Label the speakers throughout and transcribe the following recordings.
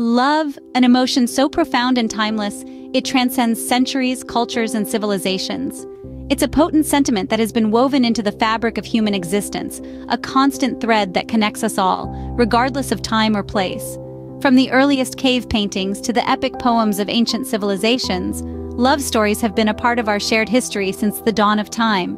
Speaker 1: Love, an emotion so profound and timeless, it transcends centuries, cultures, and civilizations. It's a potent sentiment that has been woven into the fabric of human existence, a constant thread that connects us all, regardless of time or place. From the earliest cave paintings to the epic poems of ancient civilizations, love stories have been a part of our shared history since the dawn of time.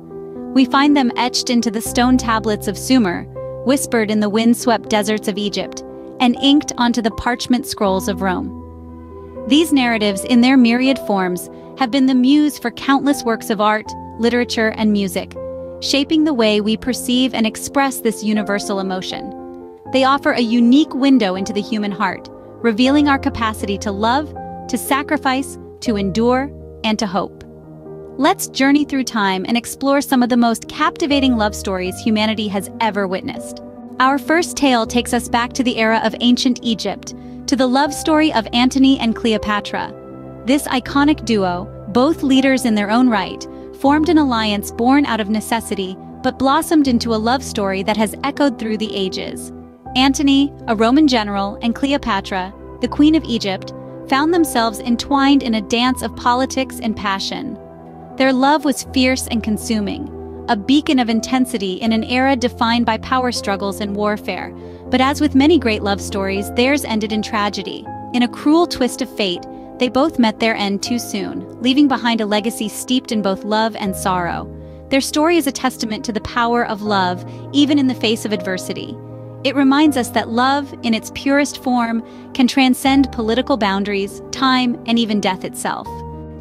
Speaker 1: We find them etched into the stone tablets of Sumer, whispered in the wind-swept deserts of Egypt, and inked onto the parchment scrolls of Rome. These narratives, in their myriad forms, have been the muse for countless works of art, literature, and music, shaping the way we perceive and express this universal emotion. They offer a unique window into the human heart, revealing our capacity to love, to sacrifice, to endure, and to hope. Let's journey through time and explore some of the most captivating love stories humanity has ever witnessed. Our first tale takes us back to the era of ancient Egypt, to the love story of Antony and Cleopatra. This iconic duo, both leaders in their own right, formed an alliance born out of necessity, but blossomed into a love story that has echoed through the ages. Antony, a Roman general, and Cleopatra, the Queen of Egypt, found themselves entwined in a dance of politics and passion. Their love was fierce and consuming, a beacon of intensity in an era defined by power struggles and warfare. But as with many great love stories, theirs ended in tragedy. In a cruel twist of fate, they both met their end too soon, leaving behind a legacy steeped in both love and sorrow. Their story is a testament to the power of love, even in the face of adversity. It reminds us that love, in its purest form, can transcend political boundaries, time, and even death itself.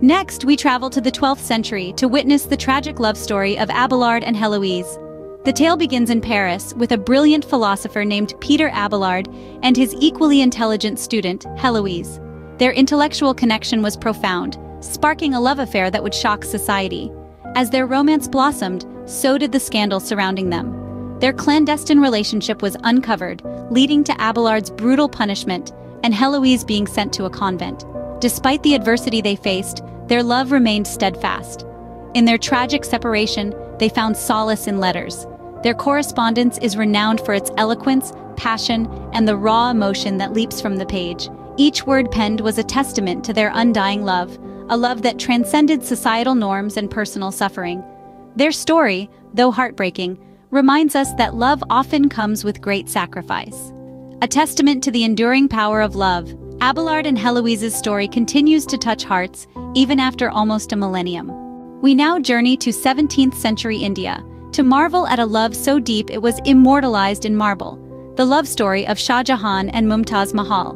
Speaker 1: Next, we travel to the 12th century to witness the tragic love story of Abelard and Heloise. The tale begins in Paris with a brilliant philosopher named Peter Abelard and his equally intelligent student, Heloise. Their intellectual connection was profound, sparking a love affair that would shock society. As their romance blossomed, so did the scandal surrounding them. Their clandestine relationship was uncovered, leading to Abelard's brutal punishment and Heloise being sent to a convent. Despite the adversity they faced, their love remained steadfast. In their tragic separation, they found solace in letters. Their correspondence is renowned for its eloquence, passion, and the raw emotion that leaps from the page. Each word penned was a testament to their undying love, a love that transcended societal norms and personal suffering. Their story, though heartbreaking, reminds us that love often comes with great sacrifice. A testament to the enduring power of love, Abelard and Heloise's story continues to touch hearts, even after almost a millennium. We now journey to 17th century India, to marvel at a love so deep it was immortalized in marble, the love story of Shah Jahan and Mumtaz Mahal.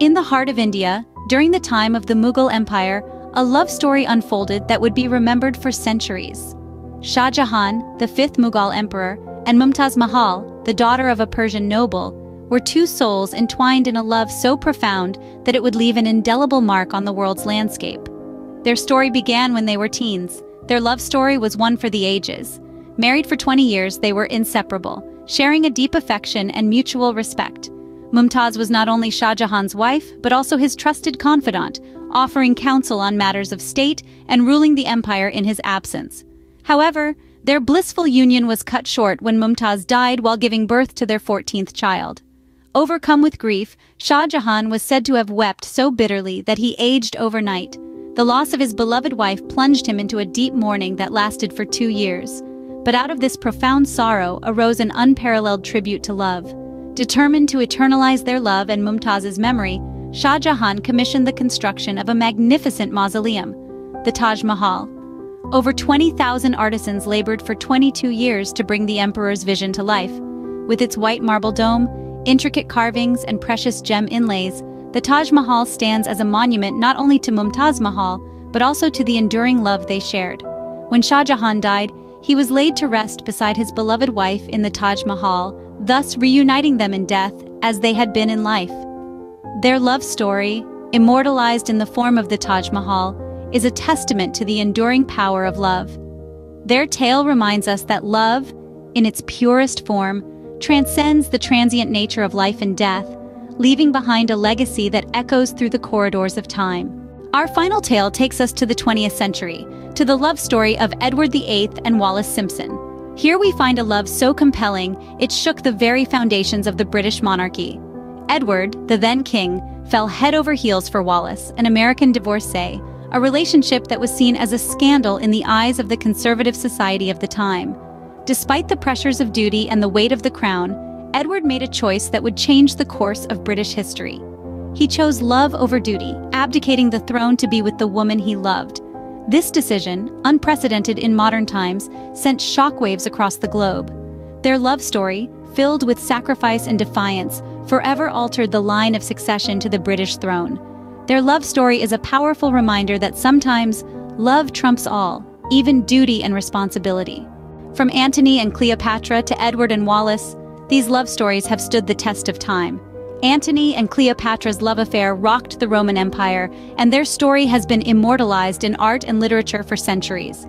Speaker 1: In the heart of India, during the time of the Mughal Empire, a love story unfolded that would be remembered for centuries. Shah Jahan, the fifth Mughal emperor, and Mumtaz Mahal, the daughter of a Persian noble, were two souls entwined in a love so profound that it would leave an indelible mark on the world's landscape. Their story began when they were teens. Their love story was one for the ages. Married for 20 years, they were inseparable, sharing a deep affection and mutual respect. Mumtaz was not only Shah Jahan's wife, but also his trusted confidant, offering counsel on matters of state and ruling the empire in his absence. However, their blissful union was cut short when Mumtaz died while giving birth to their 14th child. Overcome with grief, Shah Jahan was said to have wept so bitterly that he aged overnight. The loss of his beloved wife plunged him into a deep mourning that lasted for two years. But out of this profound sorrow arose an unparalleled tribute to love. Determined to eternalize their love and Mumtaz's memory, Shah Jahan commissioned the construction of a magnificent mausoleum, the Taj Mahal. Over 20,000 artisans labored for 22 years to bring the emperor's vision to life. With its white marble dome, intricate carvings, and precious gem inlays, the Taj Mahal stands as a monument not only to Mumtaz Mahal, but also to the enduring love they shared. When Shah Jahan died, he was laid to rest beside his beloved wife in the Taj Mahal, thus reuniting them in death as they had been in life. Their love story, immortalized in the form of the Taj Mahal, is a testament to the enduring power of love. Their tale reminds us that love, in its purest form, transcends the transient nature of life and death, leaving behind a legacy that echoes through the corridors of time. Our final tale takes us to the 20th century, to the love story of Edward VIII and Wallis Simpson. Here we find a love so compelling, it shook the very foundations of the British monarchy. Edward, the then king, fell head over heels for Wallis, an American divorcee, a relationship that was seen as a scandal in the eyes of the conservative society of the time. Despite the pressures of duty and the weight of the crown, Edward made a choice that would change the course of British history. He chose love over duty, abdicating the throne to be with the woman he loved. This decision, unprecedented in modern times, sent shockwaves across the globe. Their love story, filled with sacrifice and defiance, forever altered the line of succession to the British throne. Their love story is a powerful reminder that sometimes love trumps all, even duty and responsibility. From Antony and Cleopatra to Edward and Wallis, these love stories have stood the test of time. Antony and Cleopatra's love affair rocked the Roman Empire, and their story has been immortalized in art and literature for centuries.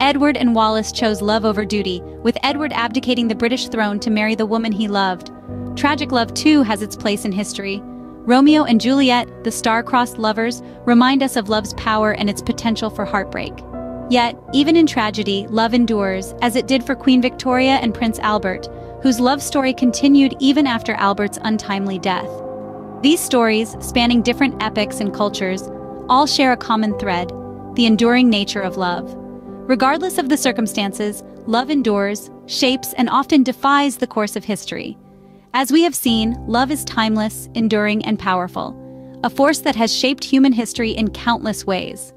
Speaker 1: Edward and Wallis chose love over duty, with Edward abdicating the British throne to marry the woman he loved. Tragic love, too, has its place in history. Romeo and Juliet, the star-crossed lovers, remind us of love's power and its potential for heartbreak. Yet, even in tragedy, love endures, as it did for Queen Victoria and Prince Albert, whose love story continued even after Albert's untimely death. These stories, spanning different epochs and cultures, all share a common thread, the enduring nature of love. Regardless of the circumstances, love endures, shapes, and often defies the course of history. As we have seen, love is timeless, enduring, and powerful, a force that has shaped human history in countless ways.